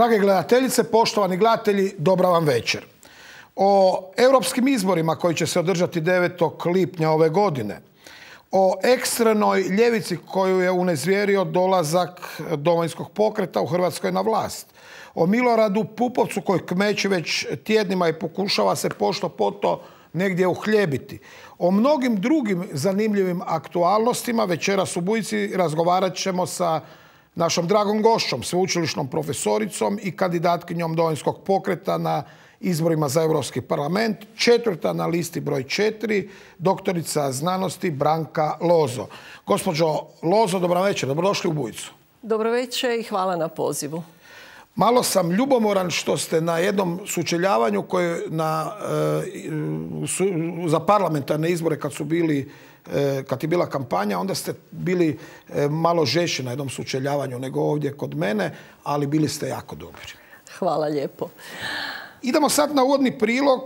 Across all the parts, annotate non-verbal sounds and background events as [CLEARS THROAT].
Drage gledateljice, poštovani gledatelji, dobra vam večer. O europskim izborima koji će se održati 9. lipnja ove godine, o ekstrenoj ljevici koju je unezvjerio dolazak domovinskog pokreta u Hrvatskoj na vlast, o Miloradu Pupovcu koji kmeći već tjednima i pokušava se pošto poto negdje uhljebiti. O mnogim drugim zanimljivim aktualnostima večeras u Bujici razgovarat ćemo sa našom dragom gošćom, sveučilišnom profesoricom i kandidatkinjom Domovinskog pokreta na izborima za Europski parlament, četvrta na listi broj četiri, doktorica znanosti Branka Lozo. Gospođo Lozo, dobro večer, dobrodošli u Bujicu. Dobro večer i hvala na pozivu. Malo sam ljubomoran što ste na jednom sučeljavanju koje na, e, za parlamentarne izbore kad su bili kad je bila kampanja, onda ste bili e, malo žeši na jednom sučeljavanju nego ovdje kod mene, ali bili ste jako dobri. Hvala lijepo. Idemo sad na uvodni prilog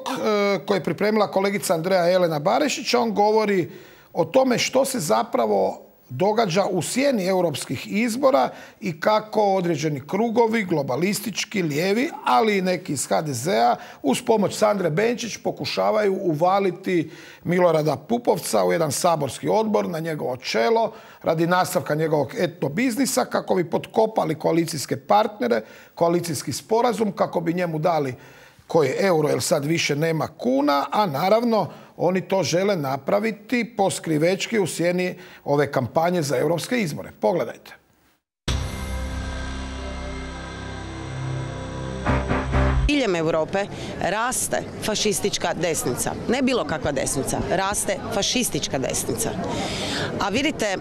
koji je pripremila kolegica Andreja Elena Barešić. On govori o tome što se zapravo događa u sjeni europskih izbora i kako određeni krugovi, globalistički, lijevi, ali i neki iz HDZ-a uz pomoć Sandre Benčić pokušavaju uvaliti Milorada Pupovca u jedan saborski odbor na njegovo čelo radi nastavka njegovog etno biznisa kako bi potkopali koalicijske partnere, koalicijski sporazum, kako bi njemu dali koji euro jer sad više nema kuna, a naravno oni to žele napraviti poskrivečki u sjeni ove kampanje za europske izbore. Pogledajte. Diljem Europe raste fašistička desnica. Ne bilo kakva desnica, raste fašistička desnica. A vidite,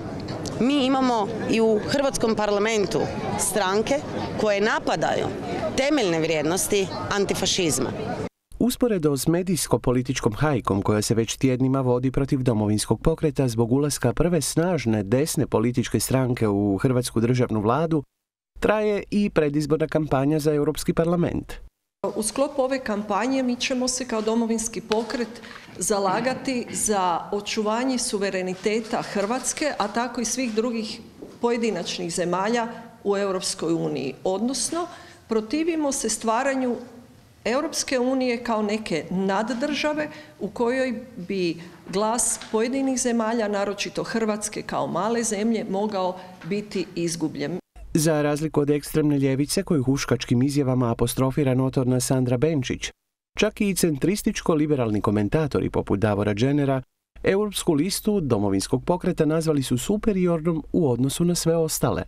mi imamo i u Hrvatskom parlamentu stranke koje napadaju temeljne vrijednosti antifašizma. Usporedo s medijsko-političkom hajkom koja se već tjednima vodi protiv domovinskog pokreta zbog ulaska prve snažne desne političke stranke u Hrvatsku državnu vladu, traje i predizborna kampanja za Europski parlament. U sklopu ove kampanje mi ćemo se kao domovinski pokret zalagati za očuvanje suvereniteta Hrvatske, a tako i svih drugih pojedinačnih zemalja u Europskoj uniji. Odnosno, protivimo se stvaranju Europske unije kao neke naddržave u kojoj bi glas pojedinih zemalja, naročito Hrvatske kao male zemlje, mogao biti izgubljen. Za razliku od ekstremne ljevice koju huškačkim izjavama apostrofira notorna Sandra Benčić, čak i centrističko-liberalni komentatori poput Davora Dženera Europsku listu domovinskog pokreta nazvali su superiornom u odnosu na sve ostale.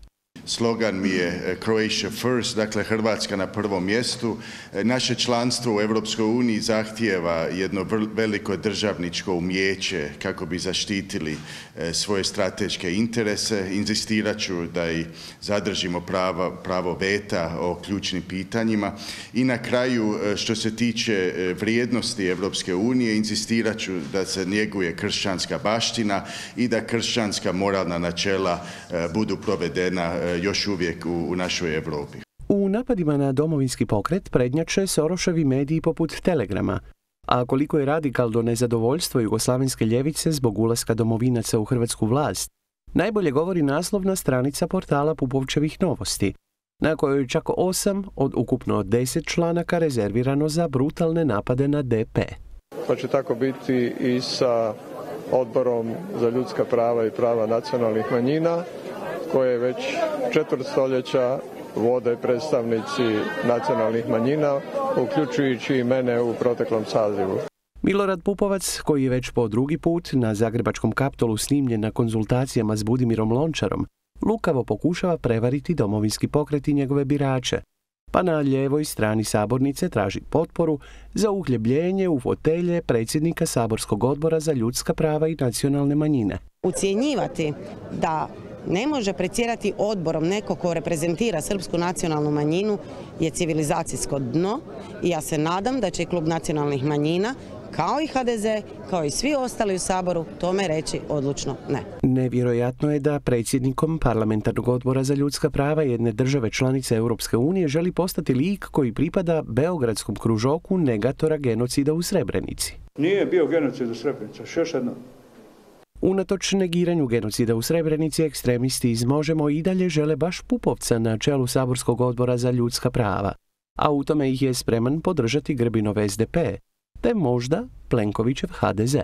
Slogan mi je e, Croatia first, dakle Hrvatska na prvom mjestu. E, naše članstvo u Europskoj uniji zahtijeva jedno veliko državničko umjeće kako bi zaštitili e, svoje strateške interese. Inzistirat ću da i zadržimo pravo, pravo veta o ključnim pitanjima. I na kraju što se tiče vrijednosti Europske unije, inzistirat ću da se njeguje kršćanska baština i da kršćanska moralna načela budu provedena još uvijek u, u našoj Europi. U napadima na domovinski pokret prednjače Soroševi mediji poput Telegrama, a koliko je radikalno nezadovoljstvo jugoslavenske ljevice zbog ulaska domovinaca u hrvatsku vlast, najbolje govori naslovna stranica portala Pupovčevih novosti, na kojoj čak osam od ukupno deset članaka rezervirano za brutalne napade na DP. Pa će tako biti i sa odborom za ljudska prava i prava nacionalnih manjina, koje već četvrt stoljeća vode predstavnici nacionalnih manjina, uključujući i mene u proteklom sazivu. Milorad Pupovac, koji je već po drugi put na Zagrebačkom kaptolu snimljen na konzultacijama s Budimirom Lončarom, lukavo pokušava prevariti domovinski pokret i njegove birače, pa na ljevoj strani sabornice traži potporu za uhljebljenje u fotelje predsjednika Saborskog odbora za ljudska prava i nacionalne manjine. Ucijenjivati da ne može predsjedati odborom neko ko reprezentira srpsku nacionalnu manjinu je civilizacijsko dno i ja se nadam da će klub nacionalnih manjina kao i HDZ, kao i svi ostali u Saboru, tome reći odlučno ne. Nevjerojatno je da predsjednikom Parlamentarnog odbora za ljudska prava jedne države članice Europske unije želi postati lik koji pripada Beogradskom kružoku negatora genocida u Srebrenici. Nije bio genocid u Srebrenici, još jedno. Unatoč negiranju genocida u Srebrenici, ekstremisti iz Možemo i dalje žele baš Pupovca na čelu Saborskog odbora za ljudska prava, a u tome ih je spreman podržati Grbinov SDP, te možda Plenkovićev HDZ.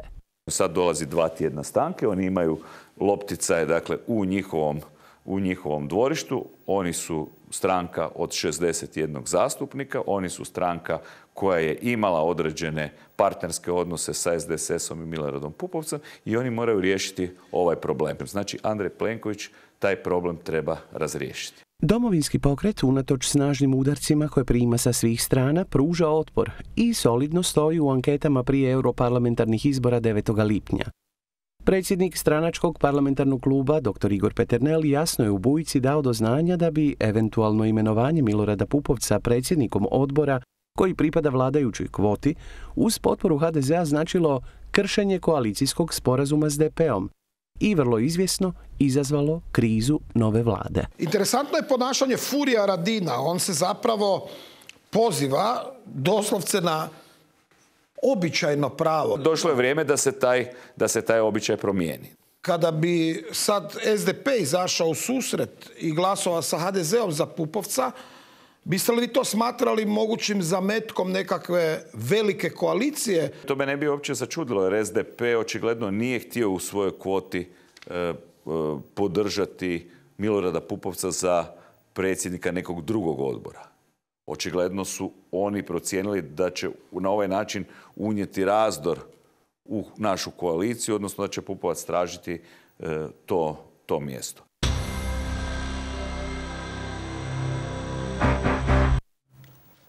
Sad dolazi dva tjedna stanke, oni imaju loptica je dakle u njihovom, u njihovom dvorištu, oni su stranka od 61 zastupnika, oni su stranka koja je imala određene partnerske odnose sa SDSS-om i Miloradom Pupovcem i oni moraju riješiti ovaj problem. Znači, Andrej Plenković taj problem treba razriješiti. Domovinski pokret, unatoč snažnim udarcima koje prima sa svih strana, pruža otpor i solidno stoji u anketama prije europarlamentarnih izbora 9. lipnja. Predsjednik stranačkog parlamentarnog kluba, dr. Igor Peternel, jasno je u Bujici dao do znanja da bi eventualno imenovanje Milorada Pupovca predsjednikom odbora koji pripada vladajućoj kvoti, uz potporu HDZ-a značilo kršenje koalicijskog sporazuma s DP-om i vrlo izvjesno izazvalo krizu nove vlade. Interesantno je ponašanje Furija Radina. On se zapravo poziva doslovce na običajno pravo. Došlo je vrijeme da se taj, da se taj običaj promijeni. Kada bi sad SDP izašao u susret i glasova sa HDZ-om za Pupovca, Biste li vi to smatrali mogućim zametkom nekakve velike koalicije? To me ne bi uopće začudilo jer SDP očigledno nije htio u svojoj kvoti e, e, podržati Milorada Pupovca za predsjednika nekog drugog odbora. Očigledno su oni procijenili da će na ovaj način unijeti razdor u našu koaliciju, odnosno da će Pupovac tražiti e, to, to mjesto.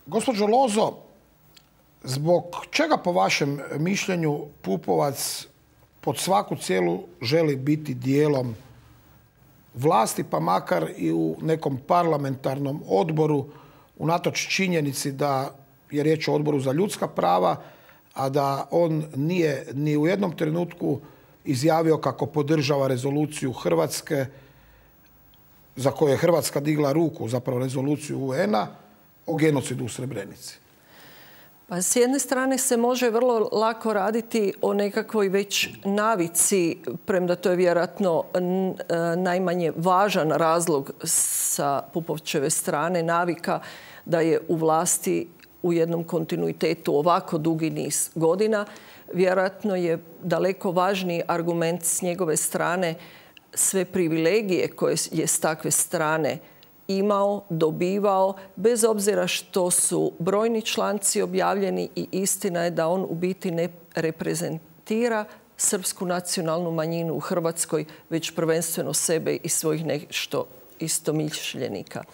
Gospođo Lozo, zbog čega po vašem mišljenju Pupovac pod svaku cijelu želi biti dijelom vlasti, pa makar i u nekom parlamentarnom odboru, unatoč činjenici da je riječ o odboru za ljudska prava, a da on nije ni u jednom trenutku izjavio kako podržava rezoluciju Hrvatske, za koju je Hrvatska digla ruku, zapravo rezoluciju UN-a, o genocidu u Srebrenici? Pa s jedne strane se može vrlo lako raditi o nekakvoj već navici, premda to je vjerojatno e, najmanje važan razlog sa Pupovčeve strane, navika da je u vlasti u jednom kontinuitetu ovako dugi niz godina. Vjerojatno je daleko važniji argument s njegove strane sve privilegije koje je s takve strane imao, dobivao, bez obzira što su brojni članci objavljeni i istina je da on u biti ne reprezentira srpsku nacionalnu manjinu u Hrvatskoj, već prvenstveno sebe i svojih nešto istomišljenika.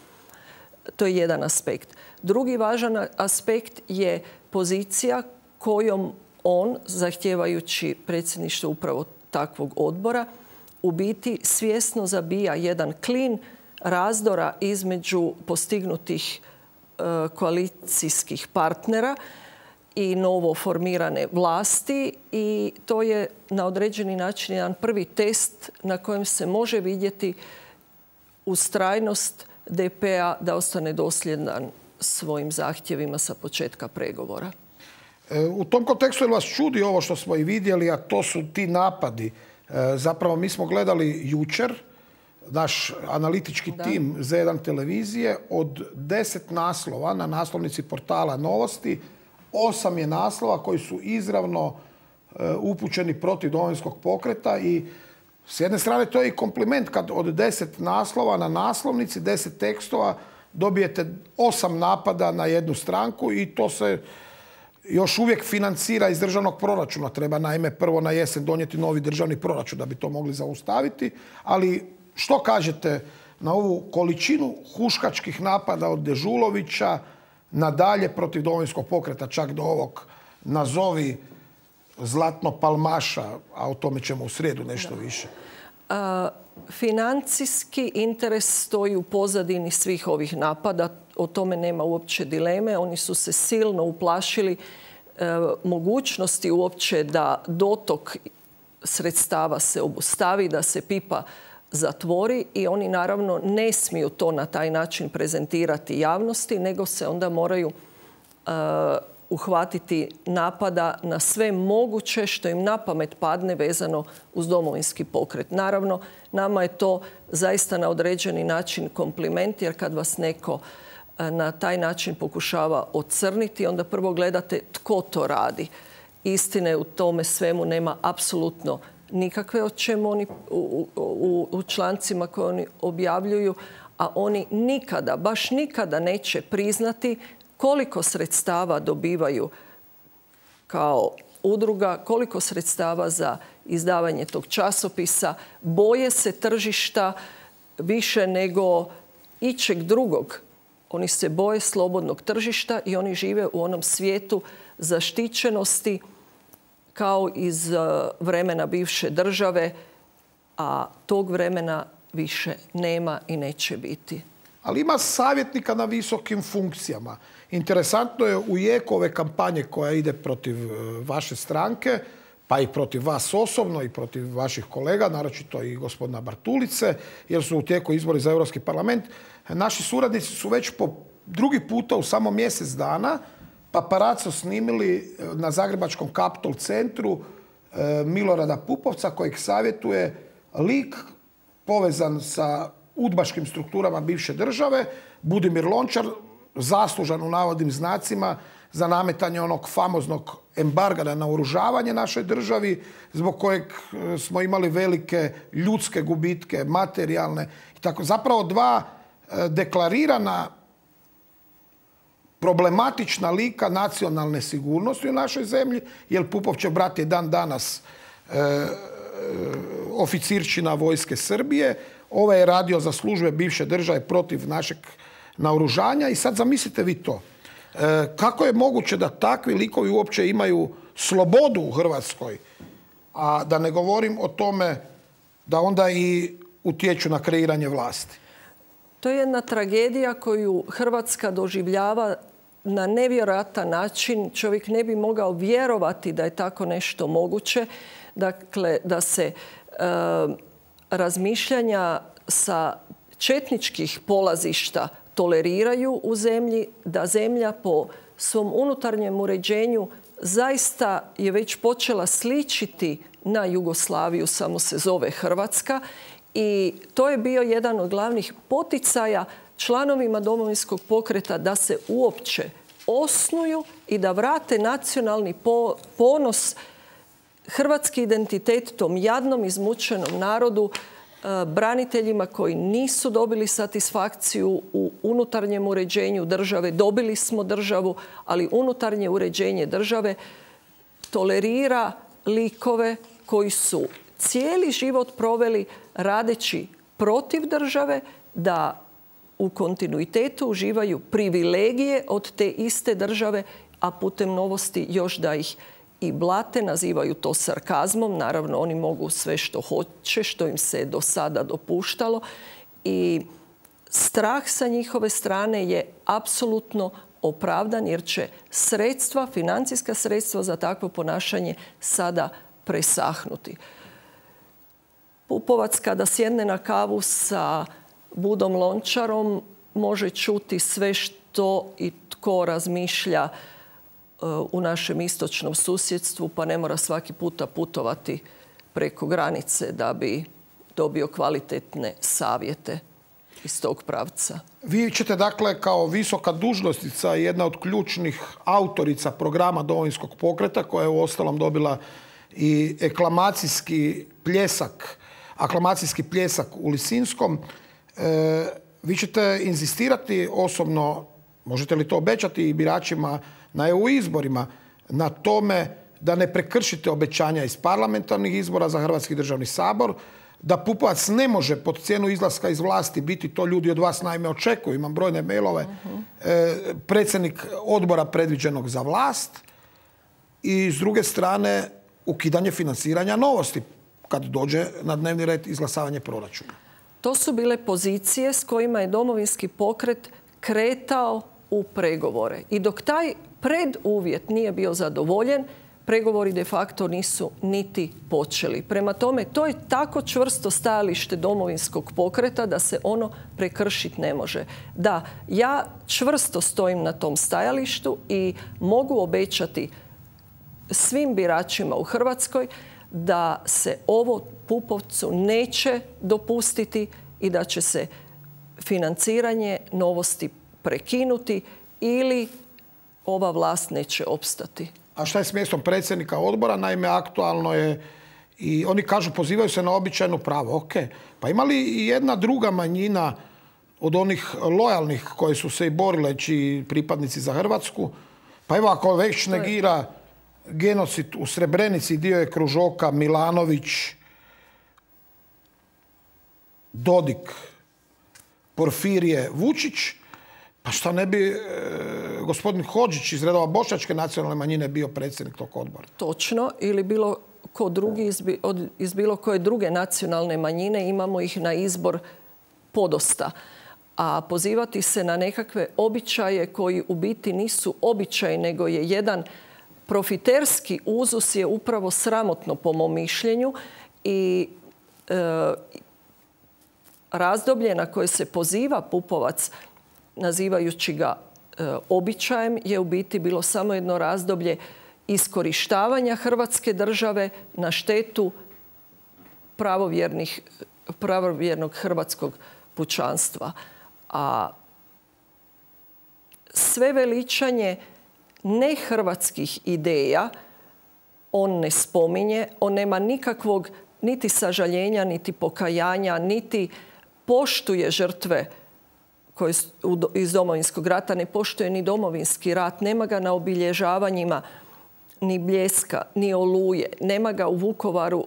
To je jedan aspekt. Drugi važan aspekt je pozicija kojom on, zahtjevajući predsjedništvo upravo takvog odbora, u biti svjesno zabija jedan klin razdora između postignutih e, koalicijskih partnera i novo formirane vlasti i to je na određeni način jedan prvi test na kojem se može vidjeti ustrajnost DP-a da ostane dosljedan svojim zahtjevima sa početka pregovora. E, u tom kontekstu je vas čudi ovo što smo i vidjeli, a to su ti napadi. E, zapravo mi smo gledali jučer naš analitički tim Z1 televizije od deset naslova na naslovnici portala Novosti, osam je naslova koji su izravno e, upućeni protiv domovinskog pokreta i s jedne strane to je i kompliment kad od deset naslova na naslovnici, deset tekstova dobijete osam napada na jednu stranku i to se još uvijek financira iz državnog proračuna. Treba naime prvo na jesen donijeti novi državni proračun da bi to mogli zaustaviti, ali što kažete na ovu količinu huškačkih napada od Dežulovića nadalje protiv domovinskog pokreta, čak do ovog nazovi Zlatno Palmaša, a o tome ćemo u srijedu nešto više. financijski interes stoji u pozadini svih ovih napada. O tome nema uopće dileme. Oni su se silno uplašili e, mogućnosti uopće da dotok sredstava se obustavi, da se pipa zatvori i oni naravno ne smiju to na taj način prezentirati javnosti, nego se onda moraju uh, uhvatiti napada na sve moguće što im na pamet padne vezano uz domovinski pokret. Naravno, nama je to zaista na određeni način kompliment jer kad vas neko e, na taj način pokušava ocrniti, onda prvo gledate tko to radi. Istine u tome svemu nema apsolutno nikakve o čemu oni u, u, u člancima koje oni objavljuju, a oni nikada, baš nikada neće priznati koliko sredstava dobivaju kao udruga, koliko sredstava za izdavanje tog časopisa. Boje se tržišta više nego ičeg drugog. Oni se boje slobodnog tržišta i oni žive u onom svijetu zaštićenosti kao iz e, vremena bivše države, a tog vremena više nema i neće biti. Ali ima savjetnika na visokim funkcijama. Interesantno je u jeku ove kampanje koja ide protiv e, vaše stranke, pa i protiv vas osobno i protiv vaših kolega, naročito i gospodina Bartulice, jer su u tijeku izbori za Europski parlament. Naši suradnici su već po drugi puta u samo mjesec dana paparaco snimili e, na Zagrebačkom Capitol centru e, Milorada Pupovca kojeg savjetuje lik povezan sa udbaškim strukturama bivše države, Budimir Lončar, zaslužan u navodnim znacima za nametanje onog famoznog embarga na naoružavanje našoj državi, zbog kojeg e, smo imali velike ljudske gubitke, materijalne i tako. Zapravo dva e, deklarirana problematična lika nacionalne sigurnosti u našoj zemlji, jer Pupovčev brat je dan danas e, oficirčina vojske Srbije. Ovaj je radio za službe bivše države protiv našeg naoružanja i sad zamislite vi to. E, kako je moguće da takvi likovi uopće imaju slobodu u Hrvatskoj, a da ne govorim o tome da onda i utječu na kreiranje vlasti? To je jedna tragedija koju Hrvatska doživljava na nevjerojatan način. Čovjek ne bi mogao vjerovati da je tako nešto moguće. Dakle, da se e, razmišljanja sa četničkih polazišta toleriraju u zemlji, da zemlja po svom unutarnjem uređenju zaista je već počela sličiti na Jugoslaviju, samo se zove Hrvatska. I to je bio jedan od glavnih poticaja članovima domovinskog pokreta da se uopće osnuju i da vrate nacionalni ponos, hrvatski identitet tom jadnom, izmučenom narodu E, braniteljima koji nisu dobili satisfakciju u unutarnjem uređenju države. Dobili smo državu, ali unutarnje uređenje države tolerira likove koji su cijeli život proveli radeći protiv države da u kontinuitetu uživaju privilegije od te iste države, a putem novosti još da ih i blate, nazivaju to sarkazmom. Naravno, oni mogu sve što hoće, što im se do sada dopuštalo. I strah sa njihove strane je apsolutno opravdan jer će sredstva, financijska sredstva za takvo ponašanje sada presahnuti. Pupovac kada sjedne na kavu sa Budom Lončarom može čuti sve što i tko razmišlja u našem istočnom susjedstvu pa ne mora svaki puta putovati preko granice da bi dobio kvalitetne savjete iz tog pravca. Vi ćete dakle kao visoka dužnostica jedna od ključnih autorica programa Domovinskog pokreta koja je u ostalom dobila i eklamacijski pljesak, aklamacijski pljesak u Lisinskom. E, vi ćete inzistirati osobno, možete li to obećati i biračima na EU izborima na tome da ne prekršite obećanja iz parlamentarnih izbora za Hrvatski državni sabor, da Pupovac ne može pod cijenu izlaska iz vlasti biti, to ljudi od vas naime očekuju, imam brojne mailove, e, predsjednik odbora predviđenog za vlast i s druge strane ukidanje financiranja novosti kad dođe na dnevni red izglasavanje proračuna. To su bile pozicije s kojima je domovinski pokret kretao u pregovore. I dok taj preduvjet nije bio zadovoljen, pregovori de facto nisu niti počeli. Prema tome, to je tako čvrsto stajalište domovinskog pokreta da se ono prekršiti ne može. Da, ja čvrsto stojim na tom stajalištu i mogu obećati svim biračima u Hrvatskoj da se ovo Pupovcu neće dopustiti i da će se financiranje novosti prekinuti ili ova vlast neće opstati. A šta je s mjestom predsjednika odbora? Naime, aktualno je i oni kažu pozivaju se na običajno pravo. Ok, pa ima li i jedna druga manjina od onih lojalnih koji su se i borile, či pripadnici za Hrvatsku? Pa evo ako već negira genocid u Srebrenici, dio je Kružoka, Milanović, Dodik, Porfirije, Vučić, pa šta ne bi e, gospodin Hođić iz redova Bošnjačke nacionalne manjine bio predsjednik tog odbora? Točno, ili bilo ko drugi iz, iz bilo koje druge nacionalne manjine, imamo ih na izbor podosta. A pozivati se na nekakve običaje koji u biti nisu običaj, nego je jedan profiterski uzus je upravo sramotno po mom mišljenju i e, razdoblje na koje se poziva Pupovac nazivajući ga e, običajem je u biti bilo samo jedno razdoblje iskorištavanja Hrvatske države na štetu pravovjernog hrvatskog pučanstva. A sve veličanje nehrvatskih ideja on ne spominje, on nema nikakvog niti sažaljenja, niti pokajanja, niti poštuje žrtve koje iz domovinskog rata, ne poštuje ni domovinski rat, nema ga na obilježavanjima ni bljeska, ni oluje, nema ga u Vukovaru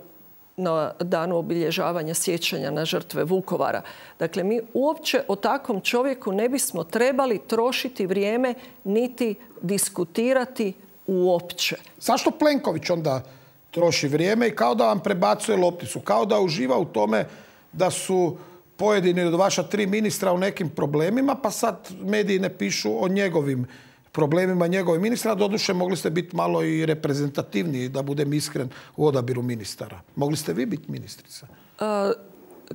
na danu obilježavanja sjećanja na žrtve Vukovara. Dakle, mi uopće o takvom čovjeku ne bismo trebali trošiti vrijeme niti diskutirati uopće. Zašto Plenković onda troši vrijeme i kao da vam prebacuje lopticu, kao da uživa u tome da su pojedini od vaša tri ministra u nekim problemima, pa sad mediji ne pišu o njegovim problemima njegovih ministra. Doduše, mogli ste biti malo i reprezentativniji, da budem iskren, u odabiru ministara. Mogli ste vi biti ministrica? E,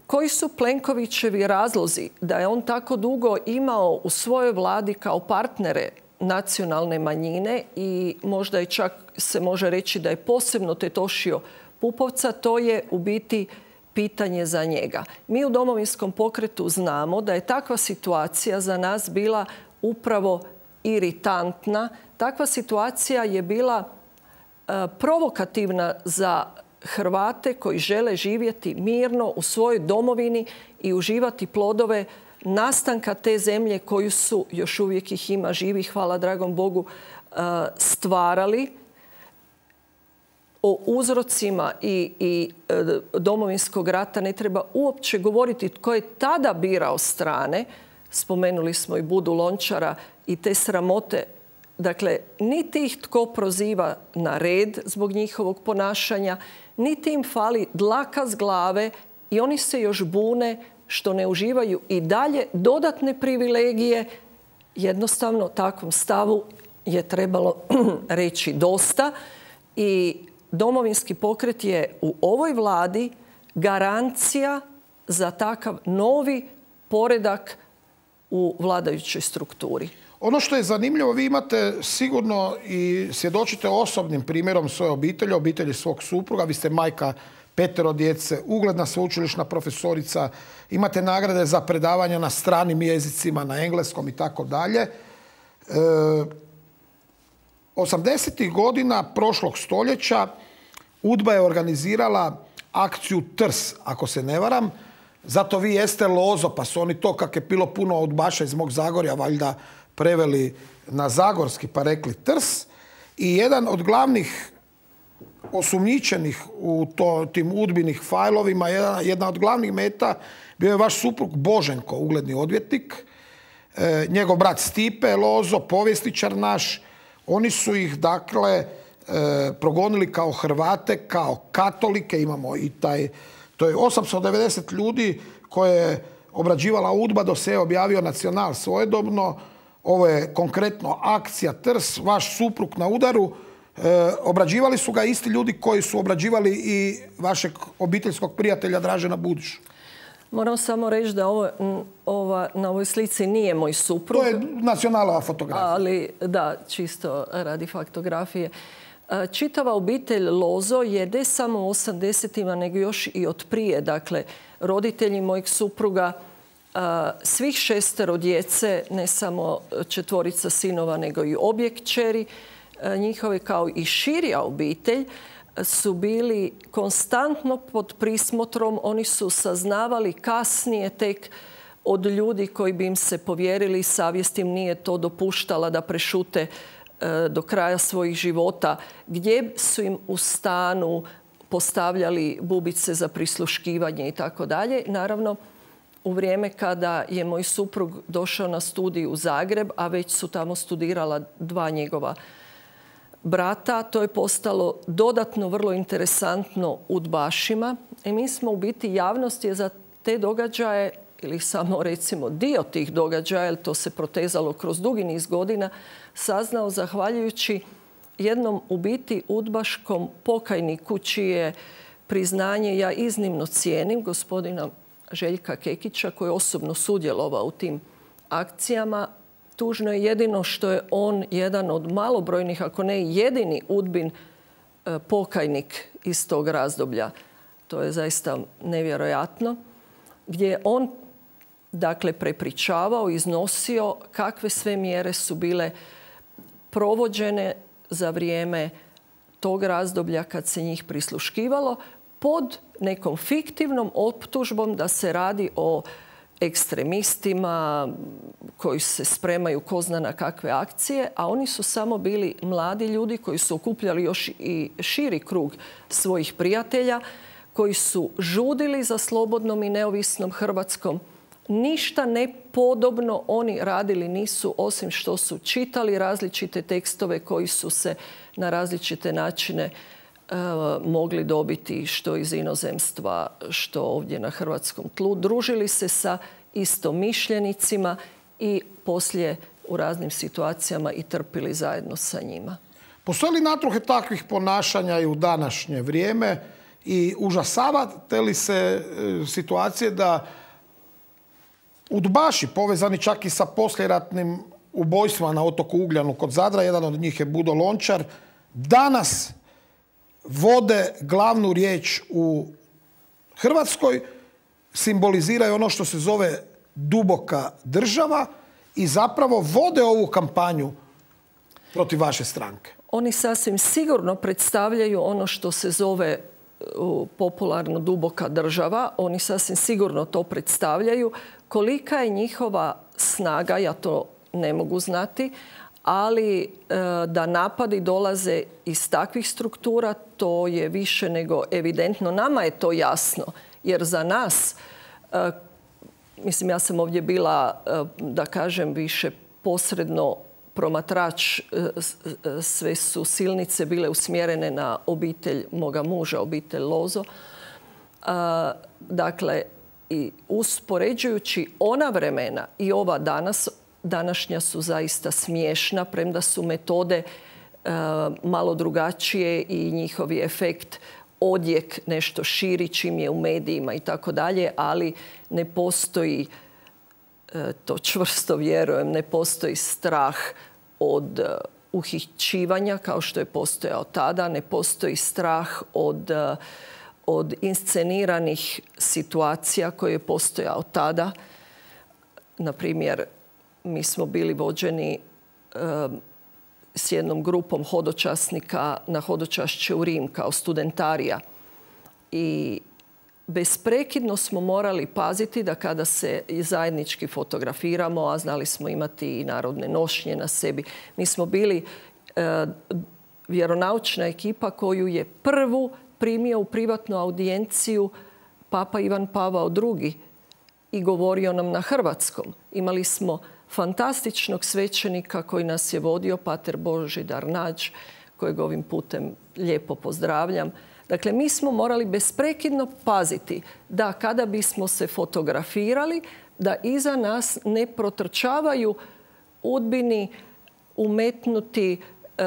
koji su Plenkovićevi razlozi da je on tako dugo imao u svojoj vladi kao partnere nacionalne manjine i možda i čak se može reći da je posebno tetošio Pupovca, to je u biti pitanje za njega. Mi u domovinskom pokretu znamo da je takva situacija za nas bila upravo iritantna. Takva situacija je bila e, provokativna za Hrvate koji žele živjeti mirno u svojoj domovini i uživati plodove nastanka te zemlje koju su, još uvijek ih ima živi, hvala dragom Bogu, e, stvarali o uzrocima i, i e, domovinskog rata ne treba uopće govoriti tko je tada birao strane. Spomenuli smo i Budu Lončara i te sramote. Dakle, niti ih tko proziva na red zbog njihovog ponašanja, niti im fali dlaka s glave i oni se još bune što ne uživaju i dalje dodatne privilegije. Jednostavno takvom stavu je trebalo [CLEARS THROAT] reći dosta i domovinski pokret je u ovoj vladi garancija za takav novi poredak u vladajućoj strukturi. Ono što je zanimljivo, vi imate sigurno i svjedočite osobnim primjerom svoje obitelji, obitelji svog supruga. Vi ste majka petero djece, ugledna sveučilišna profesorica, imate nagrade za predavanja na stranim jezicima, na engleskom i tako dalje. 80. E, godina prošlog stoljeća Udba je organizirala akciju Trs, ako se ne varam. Zato vi jeste lozo, pa su oni to, kak je bilo puno udbaša iz mog Zagorja, valjda preveli na zagorski pa rekli trs. I jedan od glavnih osumnjičenih u to, tim udbinih fajlovima, jedna, jedna od glavnih meta bio je vaš suprug Boženko, ugledni odvjetnik, e, njegov brat Stipe, Lozo, povjestičar naš. Oni su ih, dakle, e, progonili kao Hrvate, kao katolike, imamo i taj, to je 890 ljudi koje je obrađivala Udba do se je objavio nacional svojedobno, ovo je konkretno akcija Trs, vaš suprug na udaru, E, obrađivali su ga isti ljudi koji su obrađivali i vašeg obiteljskog prijatelja Dražena Budišu. Moram samo reći da ovo, ova, na ovoj slici nije moj suprug. To je nacionalna fotografija. Ali da, čisto radi faktografije. E, čitava obitelj Lozo je ne samo u 80 nego još i od prije. Dakle, roditelji mojeg supruga, e, svih šestero djece, ne samo četvorica sinova, nego i obje kćeri, e, njihove kao i širija obitelj, su bili konstantno pod prismotrom. Oni su saznavali kasnije tek od ljudi koji bi im se povjerili. Savjest im nije to dopuštala da prešute E, do kraja svojih života, gdje su im u stanu postavljali bubice za prisluškivanje i tako dalje. Naravno, u vrijeme kada je moj suprug došao na studij u Zagreb, a već su tamo studirala dva njegova brata, to je postalo dodatno vrlo interesantno udbašima. I mi smo u biti javnost je za te događaje ili samo recimo dio tih događaja, jer to se protezalo kroz dugi niz godina, saznao zahvaljujući jednom u biti udbaškom pokajniku čije priznanje ja iznimno cijenim, gospodina Željka Kekića koji je osobno sudjelovao u tim akcijama. Tužno je jedino što je on jedan od malobrojnih, ako ne jedini udbin e, pokajnik iz tog razdoblja. To je zaista nevjerojatno. Gdje je on dakle prepričavao, iznosio kakve sve mjere su bile provođene za vrijeme tog razdoblja kad se njih prisluškivalo pod nekom fiktivnom optužbom da se radi o ekstremistima koji se spremaju ko zna na kakve akcije, a oni su samo bili mladi ljudi koji su okupljali još i širi krug svojih prijatelja, koji su žudili za slobodnom i neovisnom Hrvatskom. Ništa nepodobno oni radili nisu osim što su čitali različite tekstove koji su se na različite načine mogli dobiti što iz inozemstva, što ovdje na hrvatskom tlu. Družili se sa istomišljenicima i poslije u raznim situacijama i trpili zajedno sa njima. Postoje li natruhe takvih ponašanja i u današnje vrijeme i užasavate li se e, situacije da udbaši povezani čak i sa posljeratnim ubojstvima na otoku Ugljanu kod Zadra, jedan od njih je Budo Lončar, danas vode glavnu riječ u Hrvatskoj, simboliziraju ono što se zove duboka država i zapravo vode ovu kampanju protiv vaše stranke. Oni sasvim sigurno predstavljaju ono što se zove popularno duboka država. Oni sasvim sigurno to predstavljaju. Kolika je njihova snaga, ja to ne mogu znati, ali e, da napadi dolaze iz takvih struktura, to je više nego evidentno. Nama je to jasno, jer za nas, e, mislim ja sam ovdje bila, e, da kažem, više posredno promatrač, sve su silnice bile usmjerene na obitelj moga muža, obitelj Lozo. Dakle, i uspoređujući ona vremena i ova danas, današnja su zaista smiješna, premda su metode e, malo drugačije i njihovi efekt odjek nešto širi čim je u medijima i tako dalje, ali ne postoji, e, to čvrsto vjerujem, ne postoji strah od e, uhićivanja kao što je postojao tada, ne postoji strah od od insceniranih situacija koje je postojao tada. Na primjer, mi smo bili vođeni s jednom grupom hodočasnika na hodočašće u Rim kao studentarija. I besprekidno smo morali paziti da kada se zajednički fotografiramo, a znali smo imati i narodne nošnje na sebi, mi smo bili vjeronaučna ekipa koju je prvu primio u privatnu audijenciju Papa Ivan Pavao II i govorio nam na hrvatskom. Imali smo fantastičnog svećenika koji nas je vodio, Pater Božidar Nađ, kojeg ovim putem lijepo pozdravljam. Dakle, mi smo morali besprekidno paziti da kada bismo se fotografirali, da iza nas ne protrčavaju udbini umetnuti e,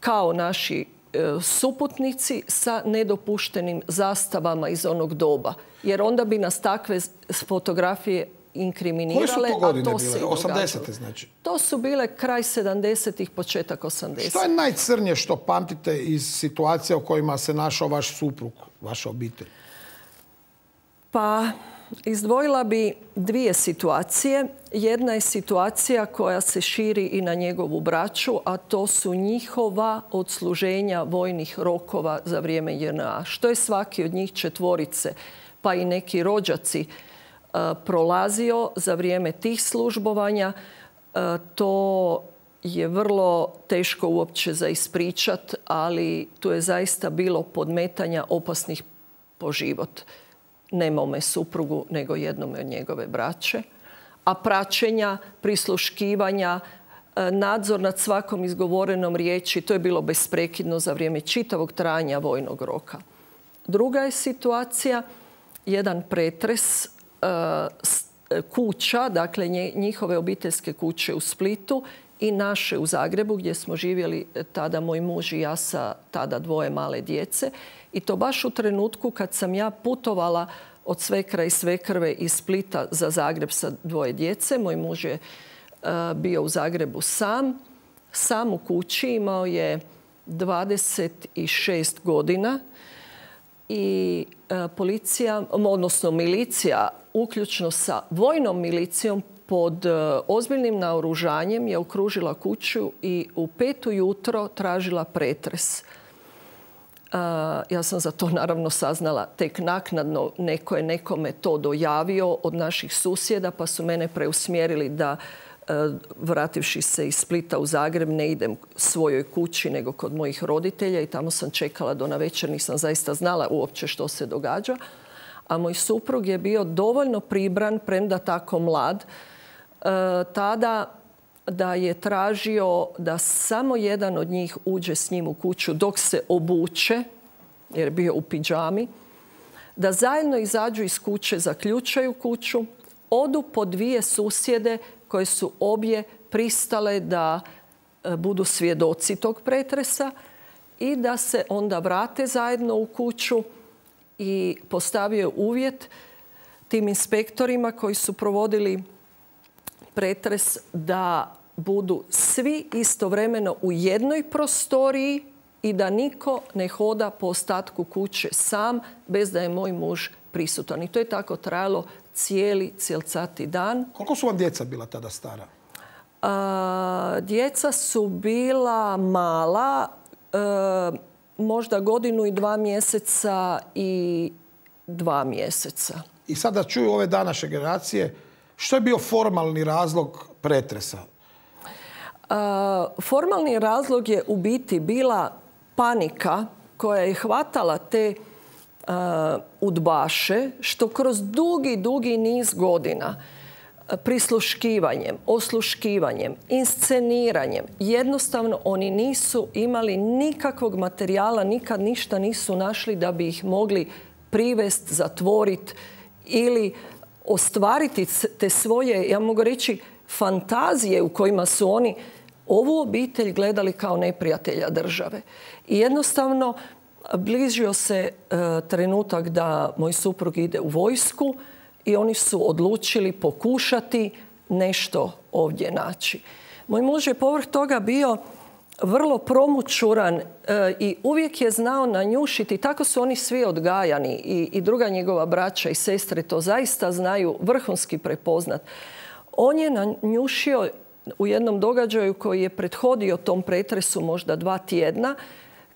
kao naši e, suputnici sa nedopuštenim zastavama iz onog doba. Jer onda bi nas takve fotografije inkriminirale. Koje su to godine to bile? se i 80. događalo. znači. To su bile kraj 70-ih, početak 80 Što je najcrnje što pamtite iz situacija u kojima se našao vaš suprug, vaša obitelj? Pa izdvojila bi dvije situacije. Jedna je situacija koja se širi i na njegovu braću, a to su njihova odsluženja vojnih rokova za vrijeme JNA. Što je svaki od njih četvorice, pa i neki rođaci prolazio za vrijeme tih službovanja, e, to je vrlo teško uopće za ispričat, ali tu je zaista bilo podmetanja opasnih po život ne mome suprugu, nego jednome od njegove braće. A praćenja, prisluškivanja, e, nadzor nad svakom izgovorenom riječi, to je bilo besprekidno za vrijeme čitavog trajanja vojnog roka. Druga je situacija, jedan pretres e, e, kuća, dakle njihove obiteljske kuće u Splitu i naše u Zagrebu gdje smo živjeli e, tada moj muž i ja sa tada dvoje male djece. I to baš u trenutku kad sam ja putovala od svekra i svekrve iz Splita za Zagreb sa dvoje djece. Moj muž je e, bio u Zagrebu sam. Sam u kući imao je 26 godina i e, policija, odnosno milicija, uključno sa vojnom milicijom pod e, ozbiljnim naoružanjem je okružila kuću i u pet ujutro tražila pretres. E, ja sam za to naravno saznala tek naknadno. Neko je nekome to dojavio od naših susjeda pa su mene preusmjerili da vrativši se iz Splita u Zagreb ne idem svojoj kući nego kod mojih roditelja i tamo sam čekala do navečer, nisam zaista znala uopće što se događa. A moj suprug je bio dovoljno pribran, premda tako mlad, e, tada da je tražio da samo jedan od njih uđe s njim u kuću dok se obuče, jer je bio u pidžami, da zajedno izađu iz kuće, zaključaju kuću, odu po dvije susjede koje su obje pristale da e, budu svjedoci tog pretresa i da se onda vrate zajedno u kuću i postavio uvjet tim inspektorima koji su provodili pretres da budu svi istovremeno u jednoj prostoriji i da niko ne hoda po ostatku kuće sam bez da je moj muž prisutan. I to je tako trajalo cijeli cijelcati dan. Koliko su vam djeca bila tada stara? A, djeca su bila mala, e, možda godinu i dva mjeseca i dva mjeseca. I sada čuju ove današnje generacije što je bio formalni razlog pretresa. A, Formalni razlog je u biti bila panika koja je hvatala te a, udbaše što kroz dugi, dugi niz godina a, prisluškivanjem, osluškivanjem, insceniranjem, jednostavno oni nisu imali nikakvog materijala, nikad ništa nisu našli da bi ih mogli privest, zatvorit ili ostvariti te svoje, ja mogu reći, fantazije u kojima su oni ovu obitelj gledali kao neprijatelja države. I jednostavno bližio se e, trenutak da moj suprug ide u vojsku i oni su odlučili pokušati nešto ovdje naći. Moj muž je povrh toga bio vrlo promučuran e, i uvijek je znao nanjušiti. Tako su oni svi odgajani i, i druga njegova braća i sestre to zaista znaju vrhunski prepoznat. On je nanjušio u jednom događaju koji je prethodio tom pretresu možda dva tjedna,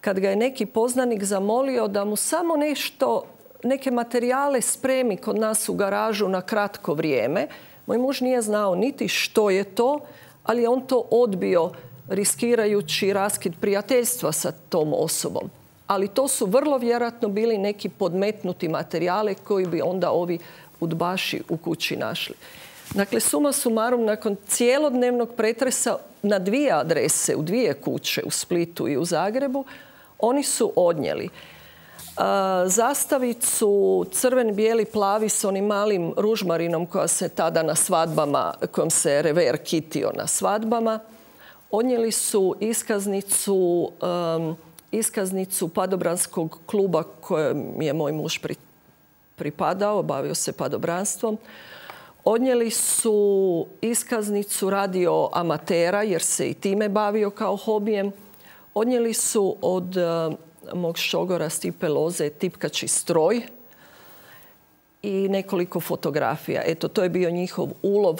kad ga je neki poznanik zamolio da mu samo nešto, neke materijale spremi kod nas u garažu na kratko vrijeme. Moj muž nije znao niti što je to, ali je on to odbio riskirajući raskid prijateljstva sa tom osobom. Ali to su vrlo vjerojatno bili neki podmetnuti materijale koji bi onda ovi udbaši u kući našli. Dakle, suma sumarum, nakon cijelodnevnog pretresa na dvije adrese, u dvije kuće, u Splitu i u Zagrebu, oni su odnijeli a, zastavicu crven, bijeli, plavi s onim malim ružmarinom koja se tada na svadbama, kojom se rever kitio na svadbama. Odnijeli su iskaznicu, iskaznicu padobranskog kluba kojem je moj muž pripadao, bavio se padobranstvom. Odnijeli su iskaznicu radio amatera jer se i time bavio kao hobijem. Odnijeli su od mog šogora Stipe Loze tipkači stroj i nekoliko fotografija. Eto, to je bio njihov ulov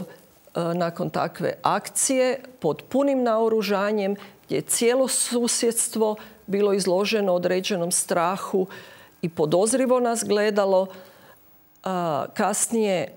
E, nakon takve akcije pod punim naoružanjem gdje je cijelo susjedstvo bilo izloženo određenom strahu i podozrivo nas gledalo. kasnije,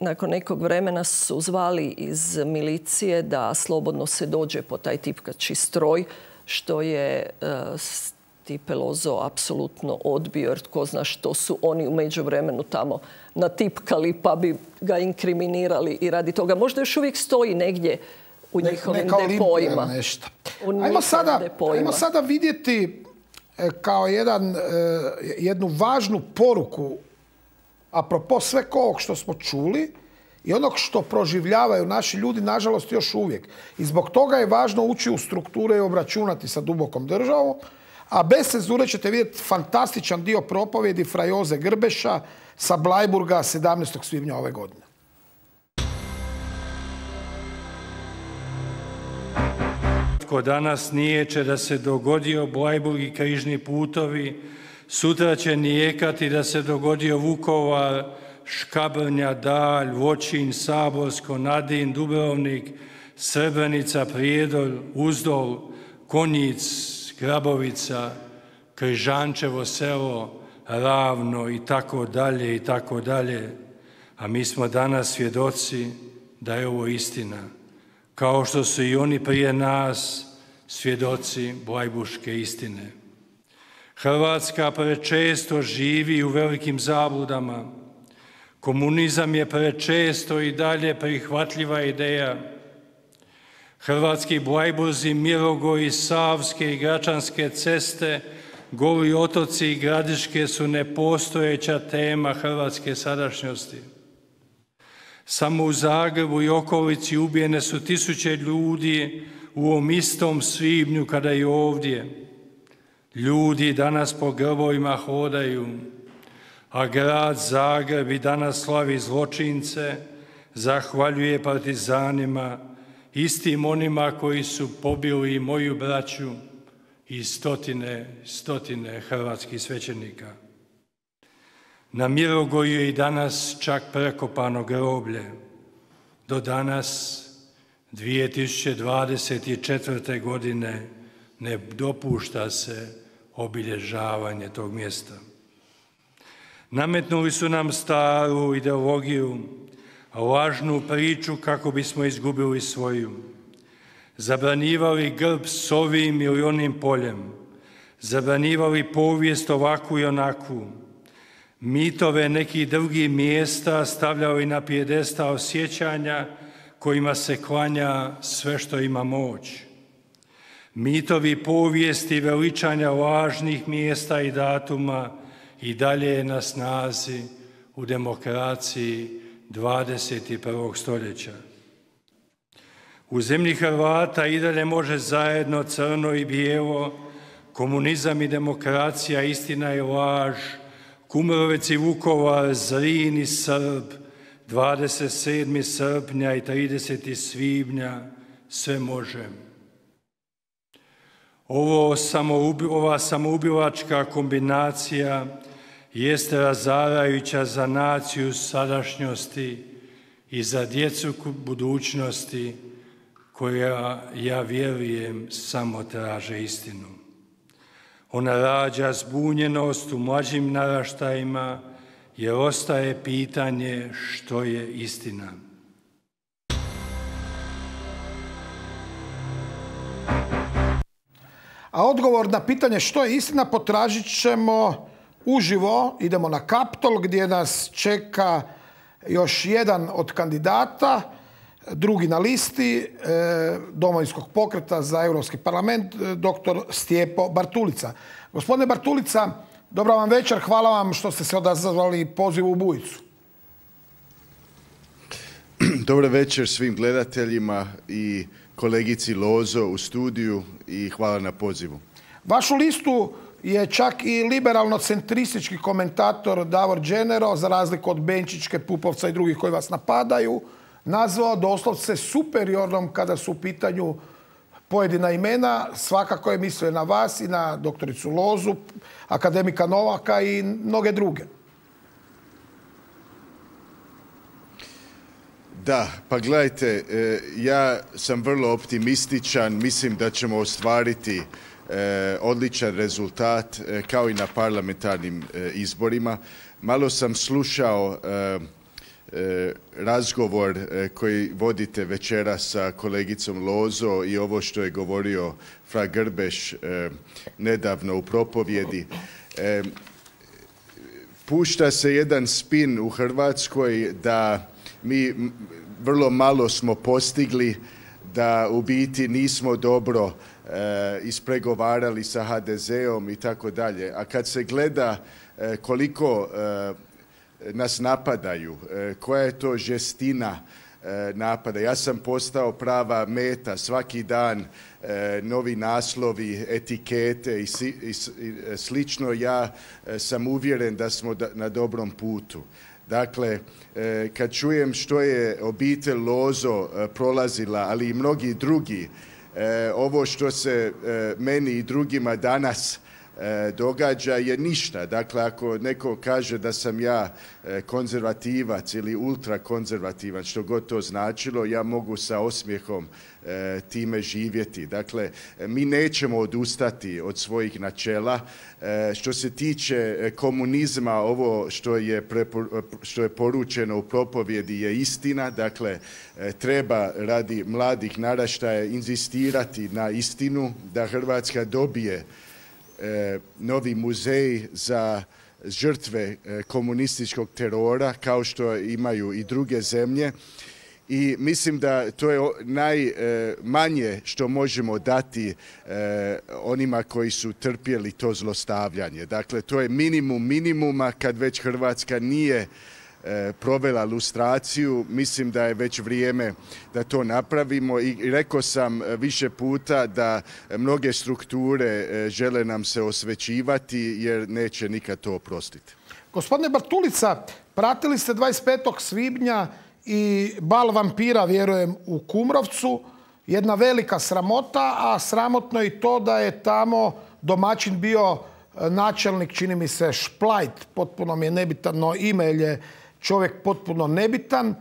nakon nekog vremena su zvali iz milicije da slobodno se dođe po taj tipkači stroj, što je e, Stipe Lozo apsolutno odbio, jer tko zna što su oni u međuvremenu tamo natipkali pa bi ga inkriminirali i radi toga. Možda još uvijek stoji negdje u njihovim depojima. Nešto. Ajmo sada, ajmo sada vidjeti e, kao jedan, e, jednu važnu poruku apropo sve ovog što smo čuli i onog što proživljavaju naši ljudi, nažalost, još uvijek. I zbog toga je važno ući u strukture i obračunati sa dubokom državom, a bez cenzure ćete vidjeti fantastičan dio propovjedi Frajoze Grbeša sa Blajburga 17. svibnja ove godine. Ko danas nije će da se dogodio Blajburg i križni putovi, sutra će nijekati da se dogodio Vukovar, Škabrnja, Dalj, Voćin, Saborsko, Nadin, Dubrovnik, Srebrenica, Prijedor, Uzdol, Konjic, Grabovica, Križančevo selo, Ravno i tako dalje i tako dalje. A mi smo danas svjedoci da je ovo istina. Kao što su i oni prije nas svjedoci Blajbuške istine. Hrvatska prečesto živi u velikim zabludama. Komunizam je prečesto i dalje prihvatljiva ideja Hrvatski Blajburzi, Mirogoji, Savske i Gračanske ceste, Goli otoci i gradiške su nepostojeća tema hrvatske sadašnjosti. Samo u Zagrebu i okolici ubijene su tisuće ljudi u ovom istom svibnju kada i ovdje. Ljudi danas po grbovima hodaju, a grad Zagreb i danas slavi zločince, zahvaljuje partizanima, istim onima koji su pobili i moju braću i stotine, stotine hrvatskih svećenika. Na Mirogoju i danas čak prekopano groblje. Do danas, 2024. godine, ne dopušta se obilježavanje tog mjesta. Nametnuli su nam staru ideologiju lažnu priču kako bismo izgubili svoju. Zabranivali grb s ovim ili onim poljem. Zabranivali povijest ovakvu i onakvu. Mitove nekih drugih mjesta stavljali na pijedesta osjećanja kojima se klanja sve što ima moć. Mitovi povijesti veličanja lažnih mjesta i datuma i dalje je na snazi u demokraciji 21. stoljeća. U zemlji Hrvata i dalje može zajedno crno i bijelo, komunizam i demokracija, istina i laž, Kumrovec i Vukovar, Zrin i Srb, 27. srpnja i 30. svibnja, sve može. Ovo ova samoubivačka kombinacija jeste razarajuća za naciju sadašnjosti i za djecu budućnosti koja, ja vjerujem, samo traže istinu. Ona rađa zbunjenost u mlađim naraštajima jer ostaje pitanje što je istina. A odgovor na pitanje što je istina potražit ćemo uživo idemo na Kaptol gdje nas čeka još jedan od kandidata, drugi na listi e, domovinskog pokreta za Europski parlament, e, dr. Stijepo Bartulica. Gospodine Bartulica, dobra vam večer, hvala vam što ste se odazvali pozivu u Bujicu. [CLEARS THROAT] Dobar večer svim gledateljima i kolegici Lozo u studiju i hvala na pozivu. Vašu listu je čak i liberalno-centristički komentator Davor Dženero, za razliku od Benčićke, Pupovca i drugih koji vas napadaju, nazvao doslovce superiornom kada su u pitanju pojedina imena. Svakako je mislio na vas i na doktoricu Lozu, akademika Novaka i mnoge druge. Da, pa gledajte, e, ja sam vrlo optimističan, mislim da ćemo ostvariti e, odličan rezultat e, kao i na parlamentarnim izborima. Malo sam slušao razgovor koji vodite večera sa kolegicom Lozo i ovo što je govorio Fra Grbeš nedavno u propovjedi. Pušta se jedan spin u Hrvatskoj da mi vrlo malo smo postigli, da u biti nismo dobro e, ispregovarali sa HDZ-om i tako dalje. A kad se gleda e, koliko e, nas napadaju, koja je to žestina napada. Ja sam postao prava meta svaki dan novi naslovi, etikete i slično. Ja sam uvjeren da smo na dobrom putu. Dakle, e, kad čujem što je obitelj Lozo e, prolazila, ali i mnogi drugi, e, ovo što se meni i drugima danas događa je ništa. Dakle, ako neko kaže da sam ja konzervativac ili ultrakonzervativan, što god to značilo, ja mogu sa osmijehom E, time živjeti. Dakle, mi nećemo odustati od svojih načela. E, što se tiče e, komunizma, ovo što je, što je poručeno u propovjedi je istina. Dakle, treba radi mladih naraštaja inzistirati na istinu, da Hrvatska dobije novi muzej za žrtve komunističkog terora, kao što imaju i druge zemlje i mislim da to je najmanje što možemo dati e, onima koji su trpjeli to zlostavljanje. Dakle, to je minimum minimuma kad već Hrvatska nije e, provela lustraciju. Mislim da je već vrijeme da to napravimo i rekao sam više puta da mnoge strukture e, žele nam se osvećivati jer neće nikad to oprostiti. Gospodine Bartulica, pratili ste 25. svibnja i bal vampira, vjerujem, u Kumrovcu. Jedna velika sramota, a sramotno je i to da je tamo domaćin bio e, načelnik, čini mi se, Šplajt. Potpuno mi je nebitano ime, je čovjek potpuno nebitan.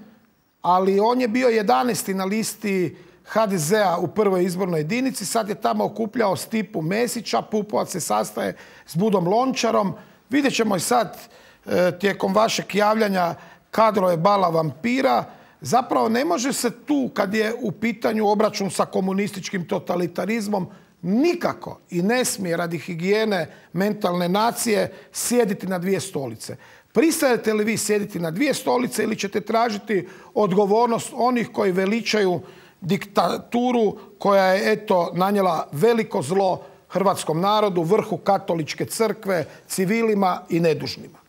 Ali on je bio 11. na listi HDZ-a u prvoj izbornoj jedinici. Sad je tamo okupljao Stipu Mesića. Pupovac se sastaje s Budom Lončarom. Vidjet ćemo i sad e, tijekom vašeg javljanja kadrove bala vampira, zapravo ne može se tu, kad je u pitanju obračun sa komunističkim totalitarizmom, nikako i ne smije radi higijene mentalne nacije sjediti na dvije stolice. Pristajete li vi sjediti na dvije stolice ili ćete tražiti odgovornost onih koji veličaju diktaturu koja je eto nanjela veliko zlo hrvatskom narodu, vrhu katoličke crkve, civilima i nedužnima?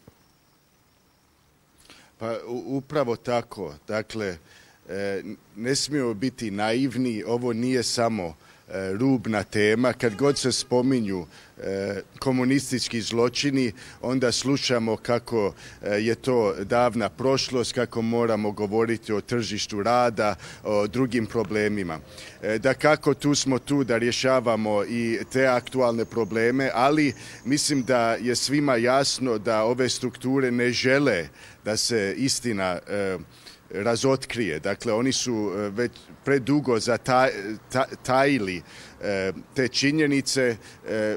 Pa upravo tako. Dakle, e, ne smijemo biti naivni. Ovo nije samo rubna tema. Kad god se spominju e, komunistički zločini, onda slušamo kako je to davna prošlost, kako moramo govoriti o tržištu rada, o drugim problemima. Da kako tu smo tu da rješavamo i te aktualne probleme, ali mislim da je svima jasno da ove strukture ne žele da se istina e, razotkrije. Dakle, oni su e, već predugo zatajili e, te činjenice.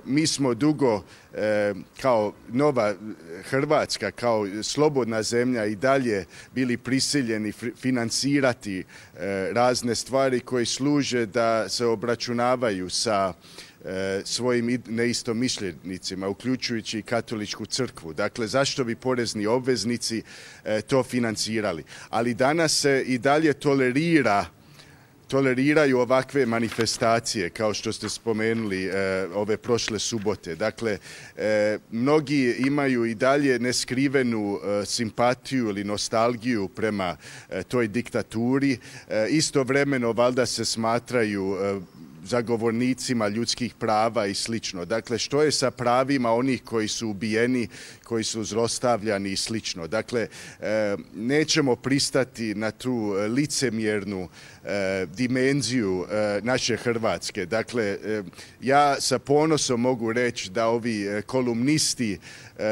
Mi smo dugo kao nova Hrvatska, kao slobodna zemlja i dalje bili prisiljeni financirati razne stvari koje služe da se obračunavaju sa E, svojim neistomišljenicima, uključujući i katoličku crkvu. Dakle, zašto bi porezni obveznici e, to financirali? Ali danas se i dalje tolerira toleriraju ovakve manifestacije kao što ste spomenuli e, ove prošle subote. Dakle, e, mnogi imaju i dalje neskrivenu simpatiju ili nostalgiju prema toj diktaturi. Istovremeno valjda se smatraju zagovornicima ljudskih prava i slično. Dakle, što je sa pravima onih koji su ubijeni, koji su zlostavljani i slično. Dakle, e, nećemo pristati na tu licemjernu e, dimenziju e, naše Hrvatske. Dakle, ja sa ponosom mogu reći da ovi kolumnisti